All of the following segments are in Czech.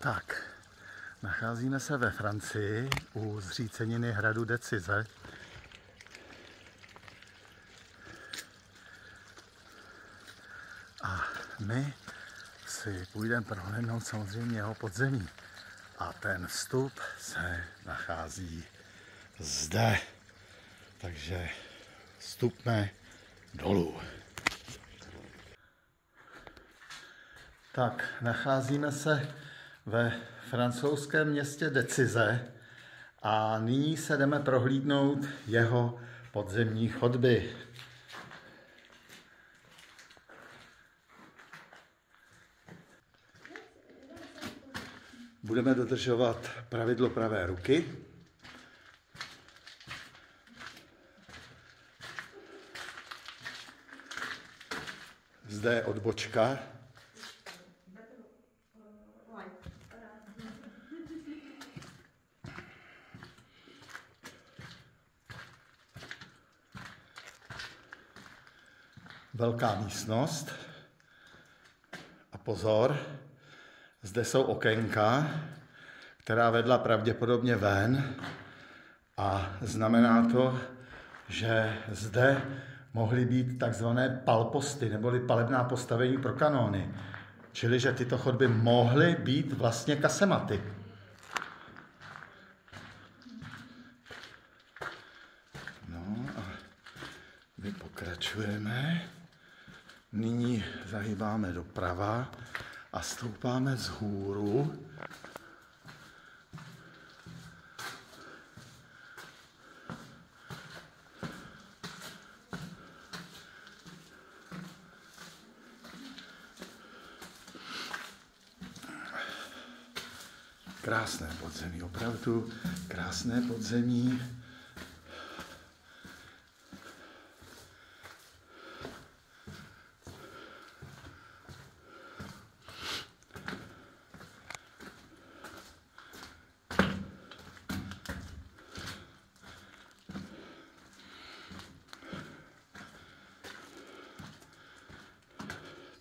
Tak, nacházíme se ve Francii u zříceniny hradu Decize. A my si půjdeme prohlédnout samozřejmě jeho podzemí. A ten vstup se nachází zde. Takže vstupme dolů. Tak, nacházíme se ve francouzském městě Decize a nyní se jdeme prohlídnout jeho podzemní chodby. Budeme dodržovat pravidlo pravé ruky. Zde je odbočka velká místnost. A pozor, zde jsou okénka, která vedla pravděpodobně ven a znamená to, že zde mohly být takzvané palposty, neboli palebná postavení pro kanóny. Čili, že tyto chodby mohly být vlastně kasematy. No a my pokračujeme. Nyní zahýbáme doprava a stoupáme z hůru. Krásné podzemí, opravdu krásné podzemí.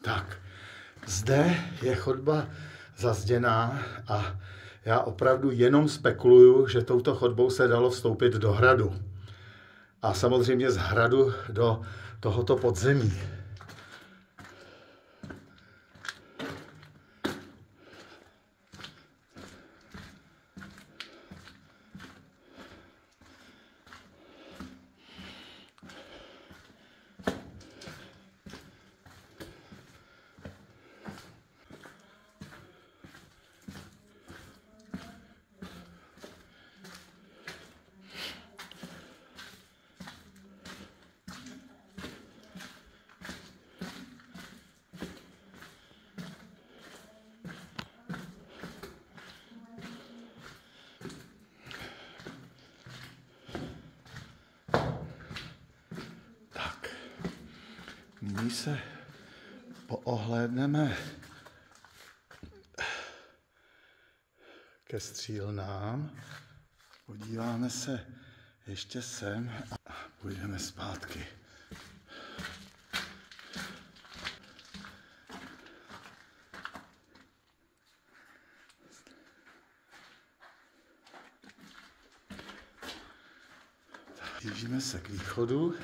Tak, zde je chodba zazděná a já opravdu jenom spekuluju, že touto chodbou se dalo vstoupit do hradu. A samozřejmě z hradu do tohoto podzemí. Nyní se poohlédneme ke střílnám. Podíváme se ještě sem a půjdeme zpátky. Blížíme se k východu.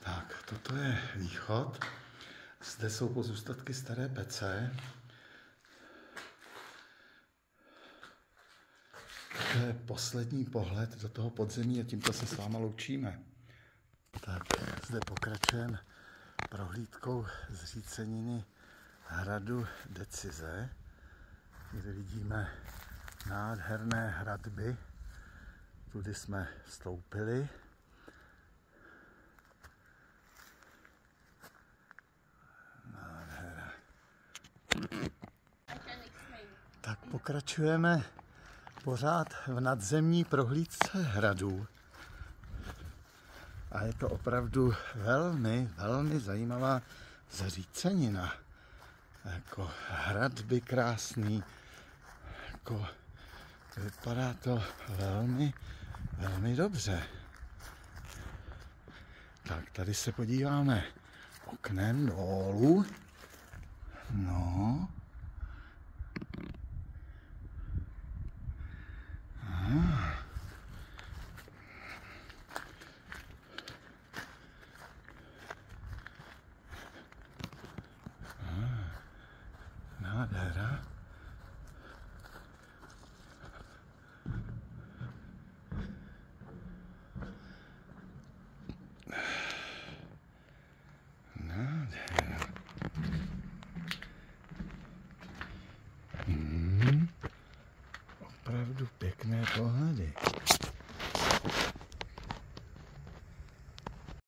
Tak, toto je východ. Zde jsou pozůstatky staré pece. To je poslední pohled do toho podzemí a tímto se s váma loučíme. Tak, zde pokračujeme prohlídkou zříceniny hradu Decize, kde vidíme nádherné hradby. Tudy jsme vstoupili. Pokračujeme pořád v nadzemní prohlídce hradu. A je to opravdu velmi, velmi zajímavá zřícenina. Jako hradby krásný, jako vypadá to velmi, velmi dobře. Tak tady se podíváme oknem dolů. No,